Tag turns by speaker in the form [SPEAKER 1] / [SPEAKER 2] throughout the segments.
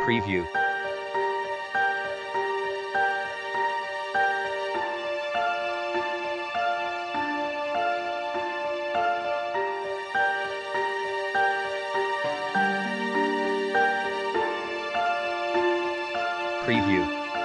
[SPEAKER 1] Preview. Preview.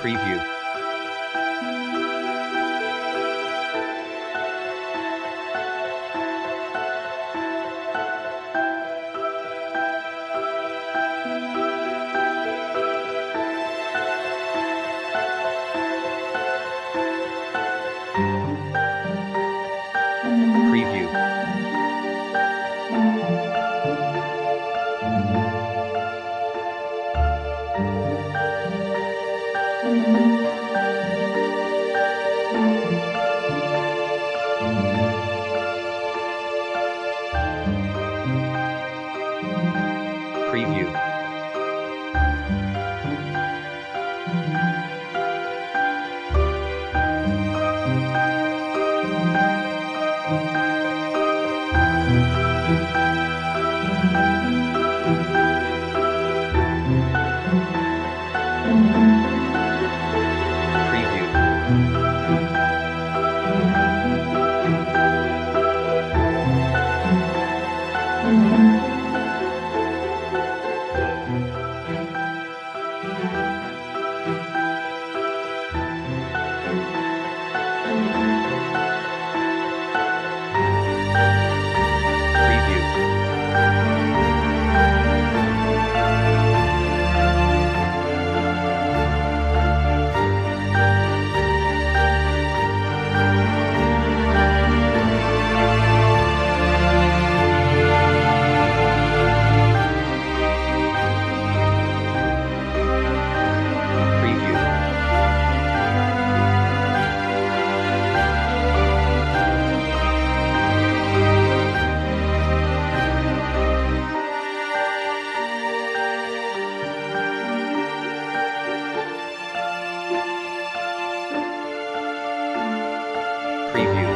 [SPEAKER 1] Preview. preview.
[SPEAKER 2] preview.